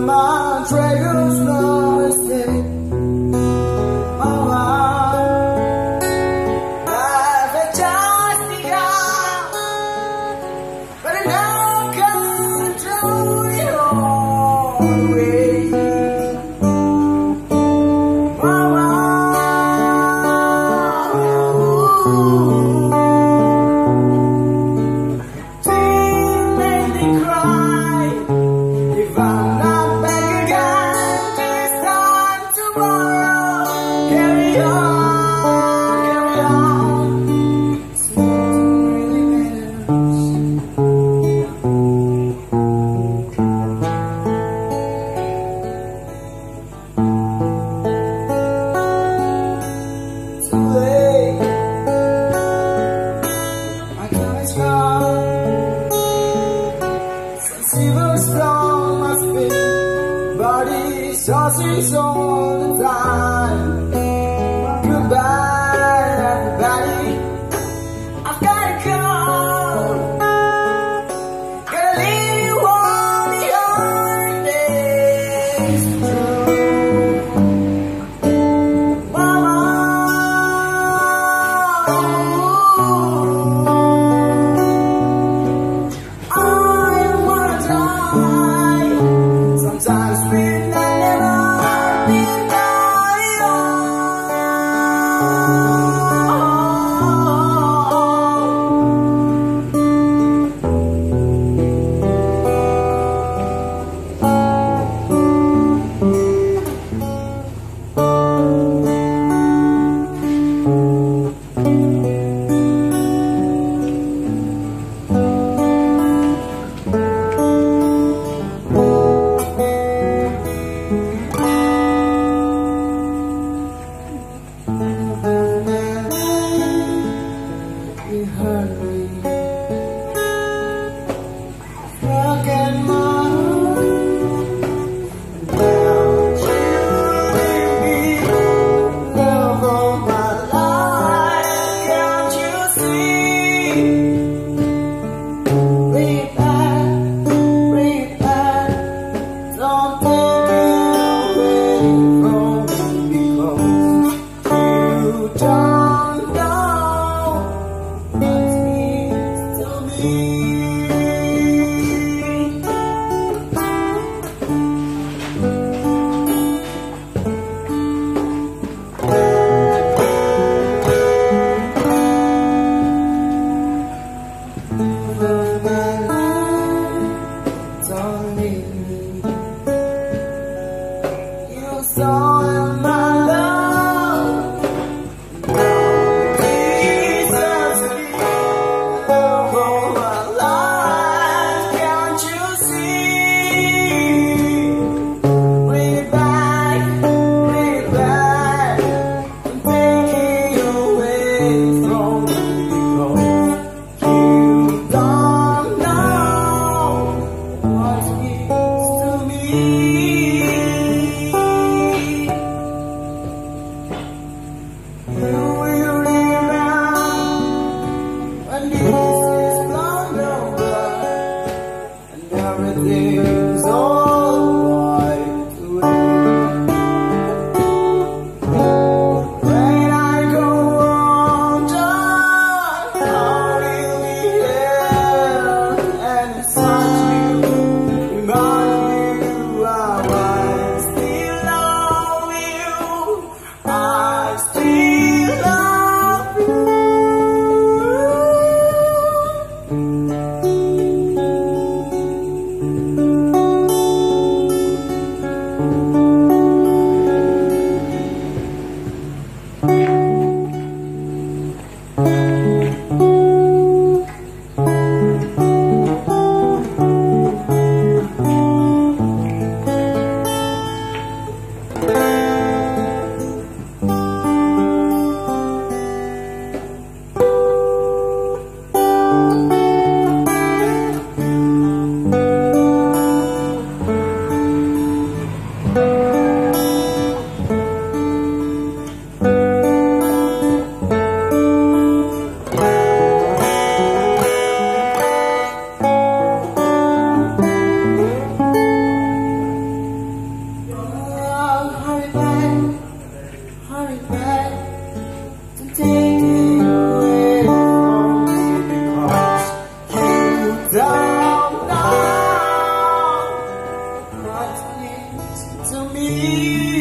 my treasures lost sauces all the time. Oh. Thank. me.